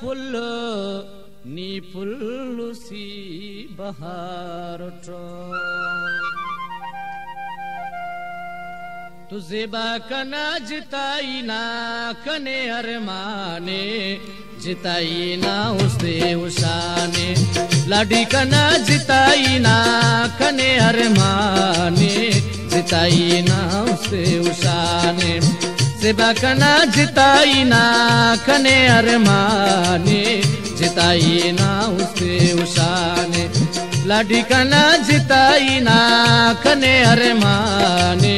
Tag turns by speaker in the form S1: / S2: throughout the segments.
S1: पुल, नी पुल्लु सी बहार उठो। तुझे बाकना जिताई ना कने अरमाने, जिताई ना उससे उशाने। लाडी कना जिताई ना कने अरमाने, जिताई ना उससे उशाने। सेवा कना जिताई ना कने अरमाने, जिताई ना उससे उशाने लाडी कना जिताई ना कने अरमाने,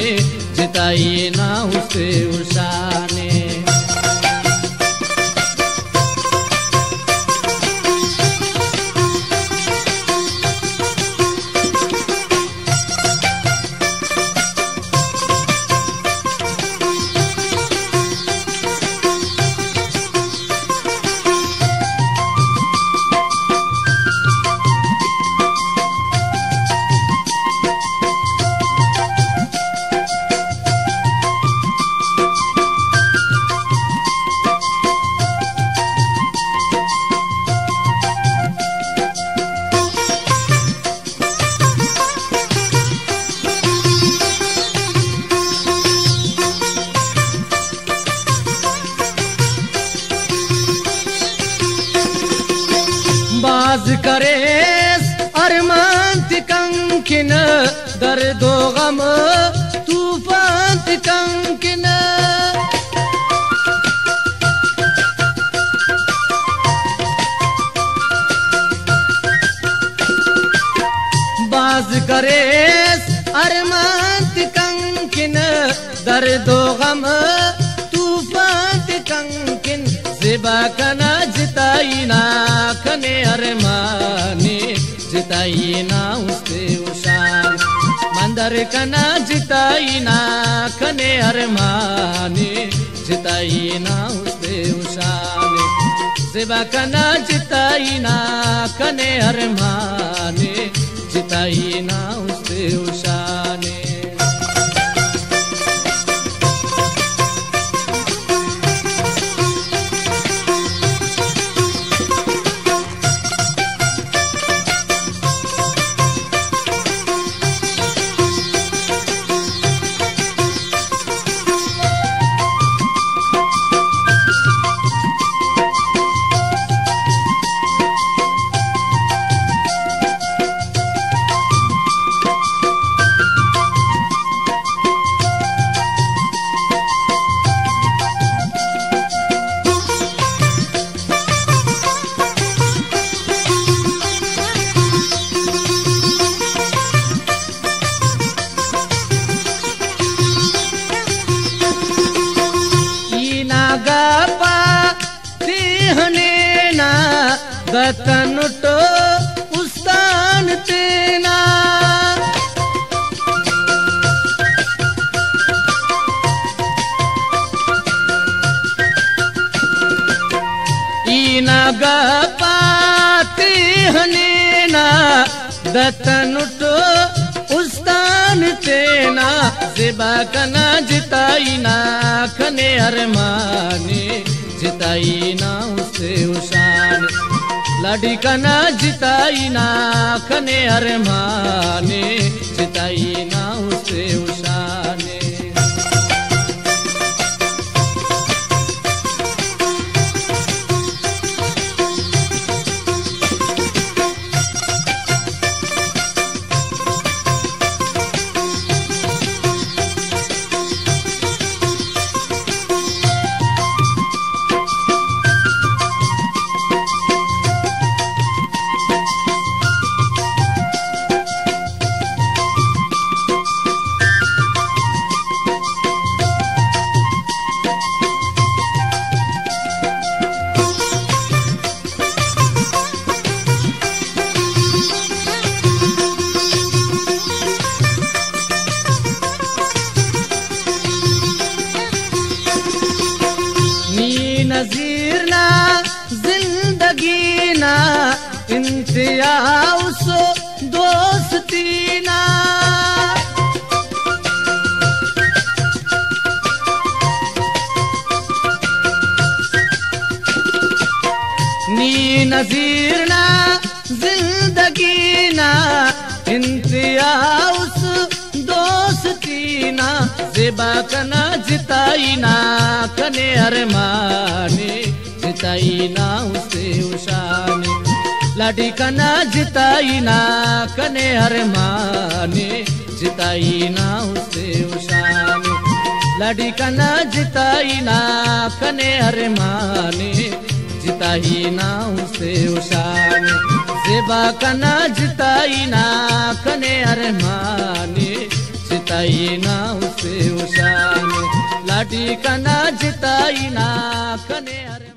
S1: जिताई ना उसे उषाने बाज करे अरमान कंकिन, दर्दो गम तूफ़ान कंकिन। बाज करे अरमान कंकिन, दर्दो गम तूफ़ान कंकिन, जिबा कना जिताई ना कने जिताई ना उससे उशान मंदर कना जिताई ना कने अरमाने। जिताई ना उससे उशाने जिबा कना जिताई ना कने अरमाने। जिताई ना उससे हनेना गतन तो उस्तान तेना ईना गपाते हनेना गतन तो उस्तान तेना सेवा कना जिताई ना खने अरमाने। जिताई ना उसे उशान। लाडी कना जिताई ना खने अरमाने। जिताई ना उसे इंतिया उसो दोस्ती ना। नी नजीर ना, ज़िंदगी ना। इंतिया उस दोस्ती ना सेवा कना जिताई ना। कने अरे माने जिताई ना उसे उशाने। लाडी कना जिताई ना कने अरमाने जिताई ना उसे उशाने। सेवा कना जिताई ना कने अरमाने जिताई ना उसे उशाने। लाडी कना जिताई ना कने अरे